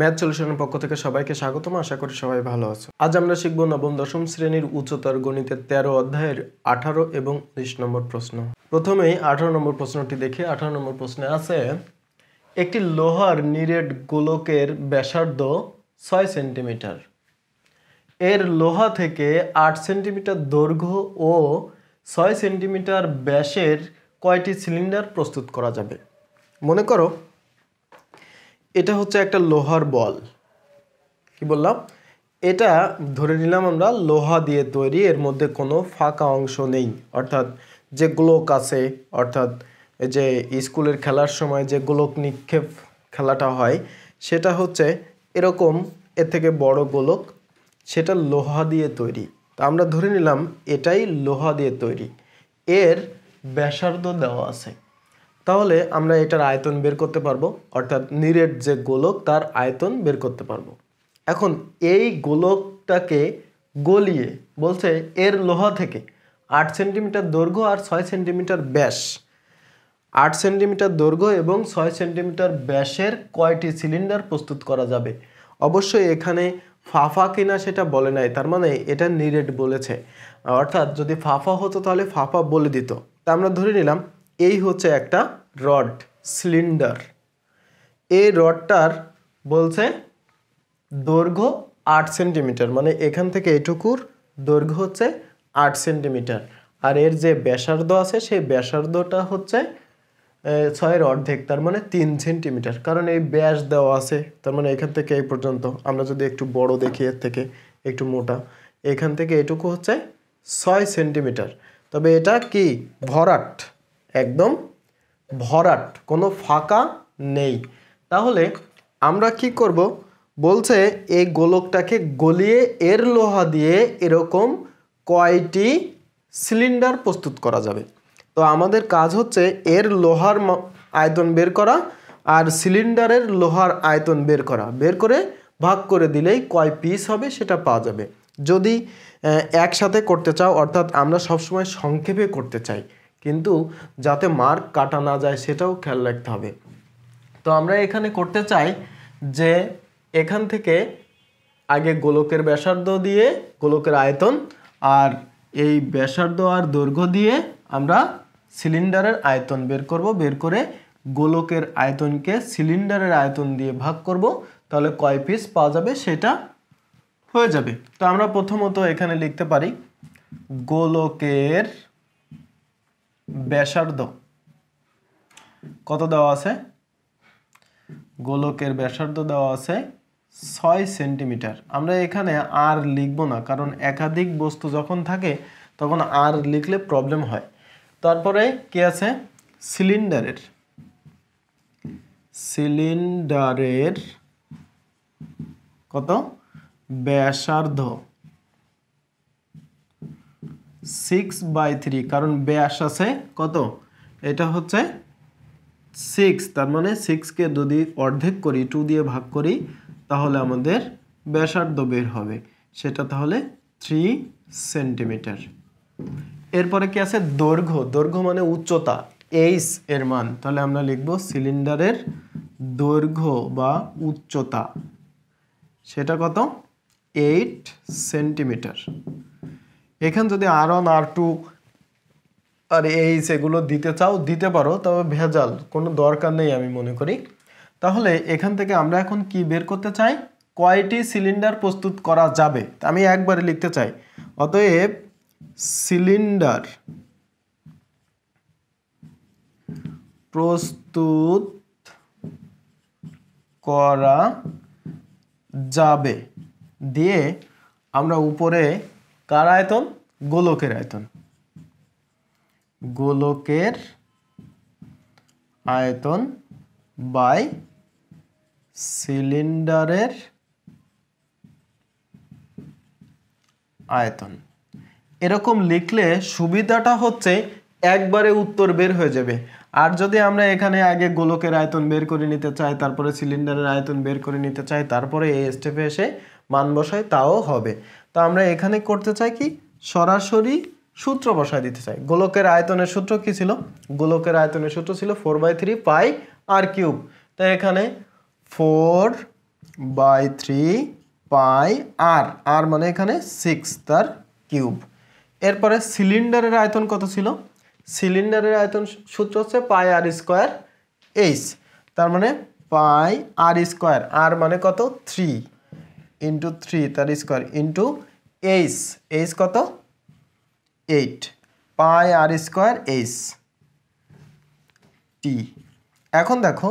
Math সলিউশনের পক্ষ থেকে সবাইকে স্বাগতম। আশা করি সবাই ভালো আছো। আজ আমরা শিখব নবম, দশম শ্রেণির উচ্চতর গণিতের তেরো অধ্যায়ের আঠারো এবং উনিশ নম্বর প্রশ্ন। প্রথমেই আঠারো নম্বর প্রশ্নটি দেখে আঠারো নম্বর প্রশ্নে আছে, একটি লোহার নিরেট গোলকের ব্যাসার্ধ ছয় সেন্টিমিটার। এর লোহা থেকে আট সেন্টিমিটার দৈর্ঘ্য ও ছয় সেন্টিমিটার ব্যাসের কয়টি সিলিন্ডার প্রস্তুত করা যাবে? মনে করো এটা হচ্ছে একটা লোহার বল। কি বললাম? এটা ধরে নিলাম আমরা লোহা দিয়ে তৈরি, এর মধ্যে কোনো ফাঁকা অংশ নেই। অর্থাৎ যে গোলক আছে, অর্থাৎ যে স্কুলের খেলার সময় যে গোলক নিক্ষেপ খেলাটা হয়, সেটা হচ্ছে এরকম, এর থেকে বড় গোলক, সেটা লোহা দিয়ে তৈরি। তা আমরা ধরে নিলাম এটাই লোহা দিয়ে তৈরি। এর ব্যাসার্ধ দেওয়া আছে। তাহলে আমরা এটার আয়তন বের করতে পারব, অর্থাৎ নিরেট যে গোলক, তার আয়তন বের করতে পারব। এখন এই গোলকটাকে গলিয়ে বলছে এর লোহা থেকে আট সেন্টিমিটার দৈর্ঘ্য আর ছয় সেন্টিমিটার ব্যাস। আট সেন্টিমিটার দৈর্ঘ্য এবং ছয় সেন্টিমিটার ব্যাসের কয়টি সিলিন্ডার প্রস্তুত করা যাবে? অবশ্যই এখানে ফাফা কিনা সেটা বলে নাই, তার মানে এটা নিরেট বলেছে। অর্থাৎ যদি ফাফা হতো তাহলে ফাফা বলে দিত। তা আমরা ধরে নিলাম এই হচ্ছে একটা রড, সিলিন্ডার। এই রডটার বলছে দৈর্ঘ্য আট সেন্টিমিটার মানে এখান থেকে এটুকুর দৈর্ঘ্য হচ্ছে আট সেন্টিমিটার। আর এর যে ব্যাসার্ধ আছে, সেই ব্যাসার্ধটা হচ্ছে ছয়ের অর্ধেক, তার মানে তিন সেন্টিমিটার। কারণ এই ব্যাস দেওয়া আছে, তার মানে এখান থেকে এই পর্যন্ত। আমরা যদি একটু বড় দেখি, এর থেকে একটু মোটা। এখান থেকে এটুকু হচ্ছে ছয় সেন্টিমিটার। তবে এটা কি ভরাট? একদম ভরাট, কোনো ফাঁকা নেই। তাহলে আমরা কি করব? বলছে, এই গোলকটাকে গলিয়ে এর লোহা দিয়ে এরকম কয়টি সিলিন্ডার প্রস্তুত করা যাবে? তো আমাদের কাজ হচ্ছে এর লোহার আয়তন বের করা আর সিলিন্ডারের লোহার আয়তন বের করা। বের করে ভাগ করে দিলেই কয় পিস হবে সেটা পাওয়া যাবে। যদি একসাথে করতে চাও, অর্থাৎ আমরা সবসময় সংক্ষেপে করতে চাই কিন্তু যাতে মার্ক কাটা না যায় সেটাও খেয়াল রাখতে হবে। তো আমরা এখানে করতে চাই যে এখান থেকে আগে গোলকের ব্যাসার্ধ দিয়ে গোলকের আয়তন আর এই ব্যাসার্ধ আর দৈর্ঘ্য দিয়ে আমরা সিলিন্ডারের আয়তন বের করব, বের করে গোলকের আয়তনকে সিলিন্ডারের আয়তন দিয়ে ভাগ করব, তাহলে কয় পিস পাওয়া যাবে সেটা হয়ে যাবে। তো আমরা প্রথমত এখানে লিখতে পারি গোলকের ব্যাসার্ধ। কত দেওয়া আছে? গোলকের ব্যাসার্ধ দেওয়া আছে ছয় সেন্টিমিটার। আমরা এখানে আর লিখব না, কারণ একাধিক বস্তু যখন থাকে, তখন আর লিখলে প্রবলেম হয়। তারপরে কি আছে? সিলিন্ডারের। সিলিন্ডারের কত? ব্যাসার্ধ। সিক্স বাই থ্রি, কারণ ব্যাস আছে কত? এটা হচ্ছে সিক্স, তার মানে সিক্সকে যদি অর্ধেক করি, টু দিয়ে ভাগ করি, তাহলে আমাদের ব্যাসার্ধ বের হবে। সেটা তাহলে থ্রি সেন্টিমিটার। এরপরে কি আছে? দৈর্ঘ্য। দৈর্ঘ্য মানে উচ্চতা, এইচ এর মান। তাহলে আমরা লিখব সিলিন্ডারের দৈর্ঘ্য বা উচ্চতা। সেটা কত? Eight centimetre. এখান যদি আর ওয়ান আর টু আর এইচ এগুলো দিতে চাও, দিতে পারো, তবে ভেজাল, কোনো দরকার নেই আমি মনে করি। তাহলে এখান থেকে আমরা এখন কি বের করতে চাই? কয়টি সিলিন্ডার প্রস্তুত করা যাবে? আমি একবারে লিখতে চাই। অতএব সিলিন্ডার প্রস্তুত করা যাবে। দিয়ে আমরা উপরে কার আয়তন? গোলকের আয়তন। গোলকের আয়তন বাই সিলিন্ডারের আয়তন। এরকম লিখলে সুবিধাটা হচ্ছে একবারে উত্তর বের হয়ে যাবে। আর যদি আমরা এখানে আগে গোলকের আয়তন বের করে নিতে চাই, তারপরে সিলিন্ডারের আয়তন বের করে নিতে চাই, তারপরে এই স্টেপে এসে মান বসাই, তাও হবে। তো আমরা এখানে করতে চাই কি? সরাসরি সূত্র বসায় দিতে চাই। গোলকের আয়তনের সূত্র কি ছিল? গোলকের আয়তনের সূত্র ছিল four by three pi r cube তাই এখানে four by three pi r r মানে এখানে সিক্স তার কিউব এরপরে সিলিন্ডারের আয়তন কত ছিল? সিলিন্ডারের আয়তন সূত্র হচ্ছে পাই আর স্কোয়ার এইচ তার মানে পাই আর স্কোয়ার আর মানে কত? থ্রি ইন্টু থ্রি তার স্কোয়ার ইন্টু এইচ এইচ কত? Eight pi r square h টি এখন দেখো,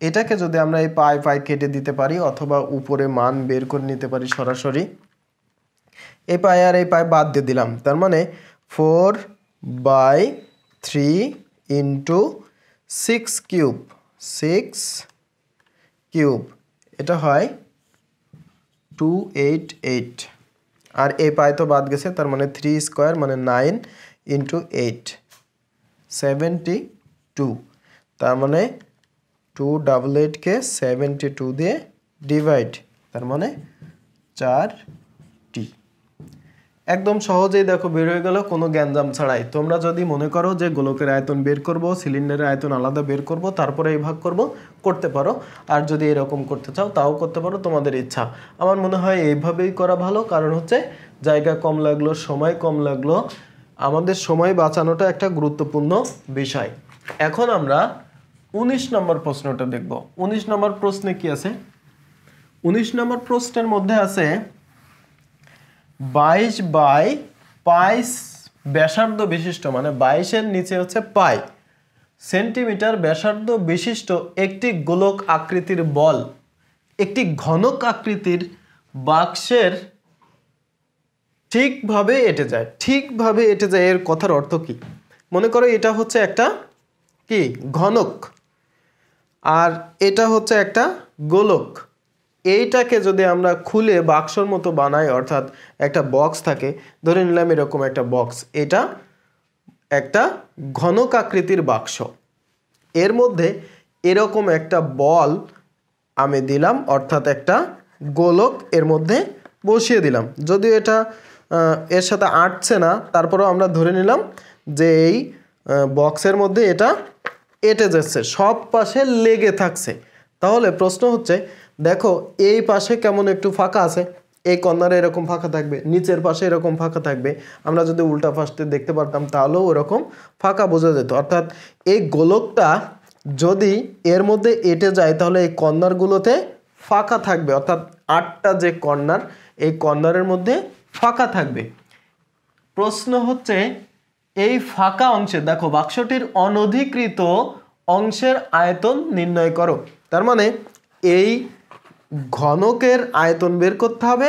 এটাকে যদি আমরা এই পাই পাই কেটে দিতে পারি, অথবা উপরে মান বের করে নিতে পারি সরাসরি, এই পাই আর এই পাই বাদ দিয়ে দিলাম। তার মানে four by three into six cube six cube এটা হয় টু এইট এইট আর এই পাই তো বাদ গেছে, তার মানে থ্রি স্কোয়ার মানে nine into eight seventy two তার মানে টু ডাবল এইটকে সেভেন্টি টু দিয়ে ডিভাইড তার মানে চার টি একদম সহজেই দেখো বের হয়ে গেল, কোনো গ্যাঞ্জাম ছাড়াই। তোমরা যদি মনে করো যে গোলকের আয়তন বের করব, সিলিন্ডারের আয়তন আলাদা বের করব, তারপরে এই ভাগ করব, করতে পারো। আর যদি এরকম করতে চাও, তাও করতে পারো, তোমাদের ইচ্ছা। আমার মনে হয় এইভাবেই করা ভালো, কারণ হচ্ছে জায়গা কম লাগল, সময় কম লাগল। আমাদের সময় বাঁচানোটা একটা গুরুত্বপূর্ণ বিষয়। এখন আমরা উনিশ নম্বর প্রশ্নটা দেখব। উনিশ নম্বর প্রশ্নে কি আছে? উনিশ নম্বর প্রশ্নের মধ্যে আছে বাইশ বাই পাইস ব্যাসার্ধ বিশিষ্ট মানে বাইশের নিচে হচ্ছে পাই। সেন্টিমিটার ব্যাসার্ধ বিশিষ্ট একটি গোলক আকৃতির বল, একটি ঘনক আকৃতির বাক্সের ঠিকভাবে এটে যায়। ঠিকভাবে এটে যায় এর কথার অর্থ কি? মনে করো এটা হচ্ছে একটা কি? ঘনক। আর এটা হচ্ছে একটা গোলক। এইটাকে যদি আমরা খুলে বাক্সর মতো বানাই, অর্থাৎ একটা বক্স থাকে, ধরে নিলাম এরকম একটা বক্স এটা একটা ঘনক আকৃতির বাক্স। এর মধ্যে এরকম একটা বল আমি দিলাম, অর্থাৎ একটা গোলক এর মধ্যে বসিয়ে দিলাম। যদিও এটা এর সাথে আটছে না, তারপরেও আমরা ধরে নিলাম যে এই বক্সের মধ্যে এটা এটে যাচ্ছে, সব পাশে লেগে থাকছে। তাহলে প্রশ্ন হচ্ছে দেখো, এই পাশে কেমন একটু ফাঁকা আছে, এই কর্নারে এরকম ফাঁকা থাকবে, নিচের পাশে এরকম ফাঁকা থাকবে। আমরা যদি উল্টা পাশে দেখতে পারতাম, তাহলেও ওরকম ফাঁকা বোঝা যেত। অর্থাৎ এই গোলকটা যদি এর মধ্যে এটে যায়, তাহলে এই কর্নারগুলোতে ফাঁকা থাকবে। অর্থাৎ আটটা যে কর্নার, এই কর্নারের মধ্যে ফাঁকা থাকবে। প্রশ্ন হচ্ছে, এই ফাঁকা অংশে, দেখো, বাক্সটির অনধিকৃত অংশের আয়তন নির্ণয় করো। তার মানে এই ঘনকের আয়তন বের করতে হবে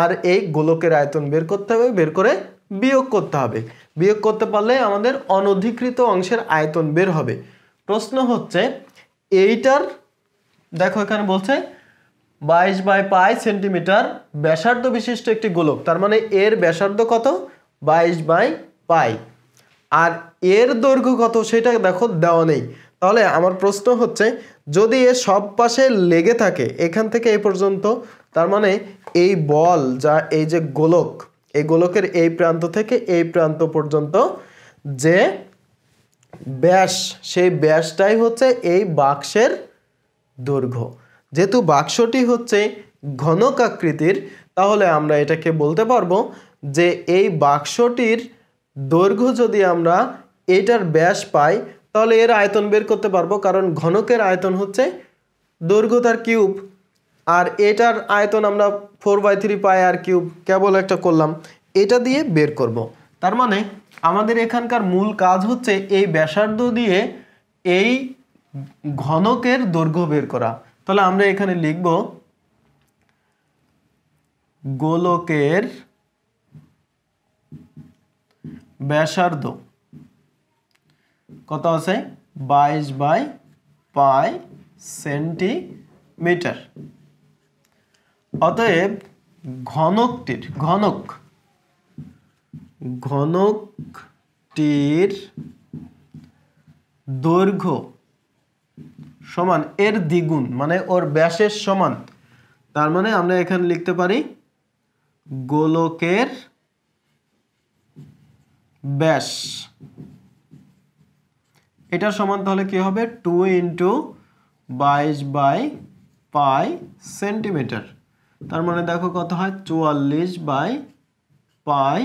আর এই গোলকের আয়তন বের করতে হবে, বের করে বিয়োগ করতে হবে। বিয়োগ করতে পারলে আমাদের অনধিকৃত অংশের আয়তন বের হবে। প্রশ্ন হচ্ছে, এইটার, দেখো এখানে বলছে, বাইশ বাই পাই সেন্টিমিটার ব্যাসার্ধ বিশিষ্ট একটি গোলক, তার মানে এর ব্যাসার্ধ কত? বাইশ বাই পাই আর এর দৈর্ঘ্য কত? সেটা দেখো দেওয়া নেই। তাহলে আমার প্রশ্ন হচ্ছে, যদি এ সব পাশে লেগে থাকে, এখান থেকে এ পর্যন্ত, তার মানে এই বল যা এই যে গোলক, এই গোলকের এই প্রান্ত থেকে এই প্রান্ত পর্যন্ত যে ব্যাস, সেই ব্যাসটাই হচ্ছে এই বাক্সের দৈর্ঘ্য। যেহেতু বাক্সটি হচ্ছে ঘনক আকৃতির তাহলে আমরা এটাকে বলতে পারব যে এই বাক্সটির দৈর্ঘ্য যদি আমরা এটার ব্যাস পাই তাহলে এর আয়তন বের করতে পারব, কারণ ঘনকের আয়তন হচ্ছে দৈর্ঘ্য তার কিউব, আর এটার আয়তন আমরা four by three pi r cube কেবল একটা করলাম, এটা দিয়ে বের করব। তার মানে আমাদের এখানকার মূল কাজ হচ্ছে এই ব্যাসার্ধ দিয়ে এই ঘনকের দৈর্ঘ্য বের করা তাহলে আমরা এখানে লিখব গোলকের ব্যাসার্ধ কত আছে? বাইশ বাই পাই সেন্টিমিটার। অতএব ঘনকটির, ঘনক, ঘনকটির দৈর্ঘ্য সমান এর দ্বিগুণ মানে ওর ব্যাসের সমান। তার মানে আমরা এখানে লিখতে পারি গোলকের ব্যাস। এটার সমান তাহলে কি হবে? টু ইন্টু বাইশ বাই পাই সেন্টিমিটার। তার মানে দেখো কত হয়? চুয়াল্লিশ বাই পাই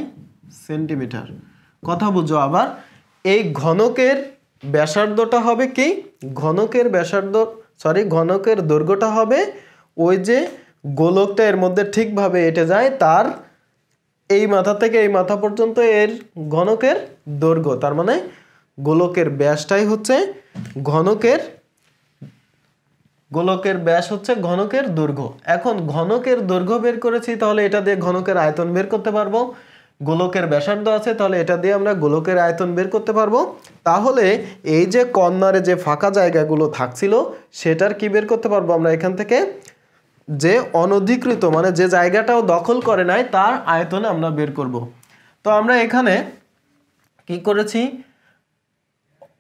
সেন্টিমিটার। কথা বুঝো আবার। এই ঘনকের ব্যাসার্ধটা হবে কি? ঘনকের ব্যাসার্ধ সরি ঘনকের দৈর্ঘ্যটা হবে ওই যে গোলকটা এর মধ্যে ঠিকভাবে এঁটে যায়, তার এই মাথা থেকে এই মাথা পর্যন্ত এর ঘনকের দৈর্ঘ্য। তার মানে গোলকের ব্যাসটাই হচ্ছে ঘনকের, গোলকের ব্যাস হচ্ছে ঘনকের দৈর্ঘ্য। এখন ঘনকের দৈর্ঘ্য বের করেছি, তাহলে এটা দিয়ে ঘনকের আয়তন বের করতে পারব। গোলকের ব্যাসার্ধ আছে, তাহলে এটা দিয়ে আমরা গোলকের আয়তন বের করতে পারব। তাহলে এই যে কর্নারে যে ফাঁকা জায়গাগুলো থাকছিল, সেটার কি বের করতে পারব আমরা এখান থেকে? যে অনধিকৃত মানে যে জায়গাটাও দখল করে নাই, তার আয়তন আমরা বের করব। তো আমরা এখানে কি করেছি?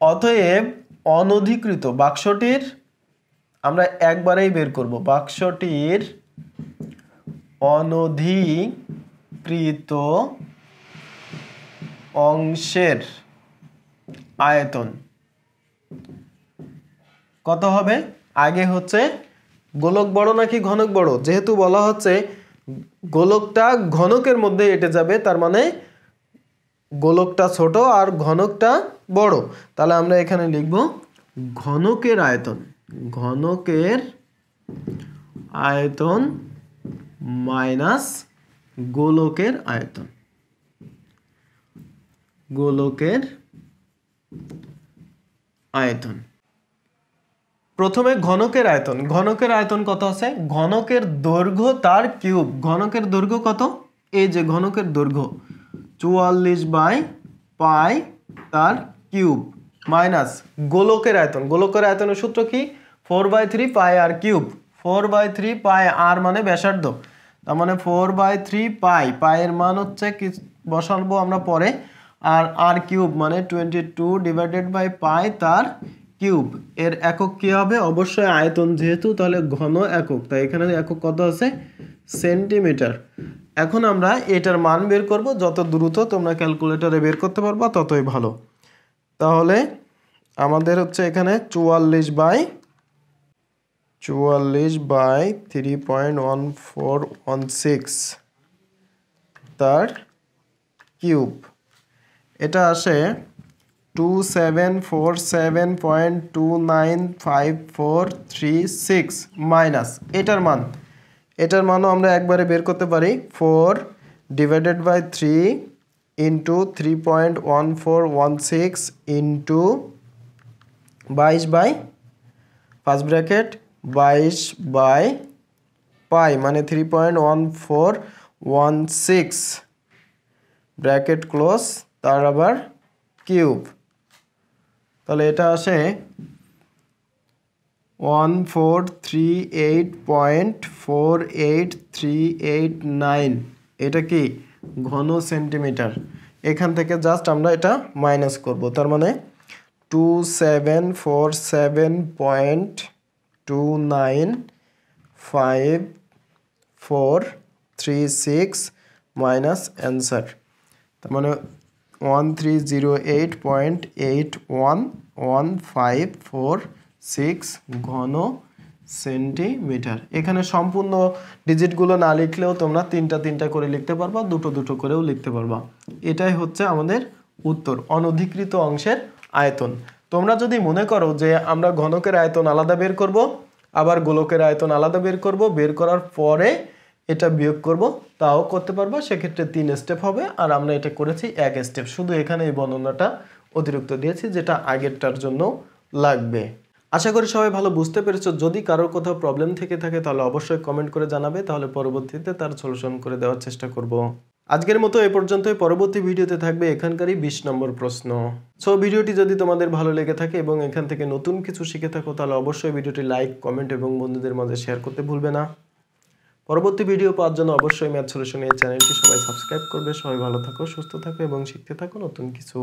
অতএব অনধিকৃত বাক্সটির আমরা একবারেই বের করব। বাক্সটির অনধিকৃত অংশের আয়তন কত হবে? আগে হচ্ছে গোলক বড় নাকি ঘনক বড়? যেহেতু বলা হচ্ছে গোলকটা ঘনকের মধ্যে এটে যাবে, তার মানে গোলকটা ছোট আর ঘনকটা বড়। তাহলে আমরা এখানে লিখব ঘনকের আয়তন। ঘনকের আয়তন মাইনাস গোলকের আয়তন। গোলকের আয়তন। প্রথমে ঘনকের আয়তন। ঘনকের আয়তন কত আছে? ঘনকের দৈর্ঘ্য তার কিউব। ঘনকের দৈর্ঘ্য কত? এই যে ঘনকের দৈর্ঘ্য। চুয়াল্লিশ বাই পাই তার কিউব মাইনাস গোলকের আয়তন। গোলকের আয়তনের সূত্র কি? Four by three pi r cube. Four by three pi r মানে ব্যাসার্ধ। তার মানে ফোর বাই থ্রি পাই। পায়ের মান হচ্ছে কি? বসাবো আমরা পরে। আর আর কিউব মানে twenty two divided by pi তার কিউব, এর একক কি হবে? অবশ্যই আয়তন যেহেতু, তাহলে ঘন একক। তাই এখানে একক কত আছে? সেন্টিমিটার। এখন আমরা এটার মান বের করব, যত দ্রুত তোমরা ক্যালকুলেটরে বের করতে পারবা, ততই ভালো। তাহলে আমাদের হচ্ছে এখানে চুয়াল্লিশ বাই চুয়াল্লিশ by three point one four one six তার কিউব। এটা আসে two seven four seven point two nine five four three six minus এটার মান। এটার মানও আমরা একবারে বের করতে পারি four divided by three into three point one four one six into বাইশ বাই ফার্স্ট ব্র্যাকেট বাইশ বাই পাই মানে three point one four one six bracket close তার আবার কিউব তাহলে এটা আসে one four three eight point four eight three eight nine. এটা কি? ঘন সেন্টিমিটার। এখান থেকে জাস্ট আমরা এটা মাইনাস করব। তার মানে two seven four seven point two nine five four three six minus answer. তার মানে one three zero eight point eight one one five four six ঘন সেন্টিমিটার এখানে সম্পূর্ণ ডিজিটগুলো না লিখলেও তোমরা তিনটা তিনটা করে লিখতে পারবা, দুটো দুটো করেও লিখতে পারবা। এটাই হচ্ছে আমাদের উত্তর, অনধিকৃত অংশের আয়তন। তোমরা যদি মনে করো যে আমরা ঘনকের আয়তন আলাদা বের করব, আবার গোলকের আয়তন আলাদা বের করব, বের করার পরে এটা বিয়োগ করব, তাও করতে পারব, সেক্ষেত্রে তিন স্টেপ হবে, আর আমরা এটা করেছি এক স্টেপ শুধু এখানে এই বর্ণনাটা অতিরিক্ত দিয়েছি, যেটা আগেরটার জন্য লাগবে। আশা করি সবাই ভালো বুঝতে পেরেছ। যদি কারোর কোথাও প্রবলেম থেকে থাকে, তাহলে অবশ্যই কমেন্ট করে জানাবে, তাহলে পরবর্তীতে তার সলিউশন করে দেওয়ার চেষ্টা করব। আজকের মতো এ পর্যন্তই। পরবর্তী ভিডিওতে থাকবে এখানকারই বিশ নম্বর প্রশ্ন। সো ভিডিওটি যদি তোমাদের ভালো লেগে থাকে এবং এখান থেকে নতুন কিছু শিখে থাকো, তাহলে অবশ্যই ভিডিওটি লাইক কমেন্ট এবং বন্ধুদের মাঝে শেয়ার করতে ভুলবে না। পরবর্তী ভিডিও পাওয়ার জন্য অবশ্যই ম্যাথ সলিউশন এই চ্যানেলটি সবাই সাবস্ক্রাইব করবে। সবাই ভালো থাকো, সুস্থ থাকো এবং শিখতে থাকো নতুন কিছু।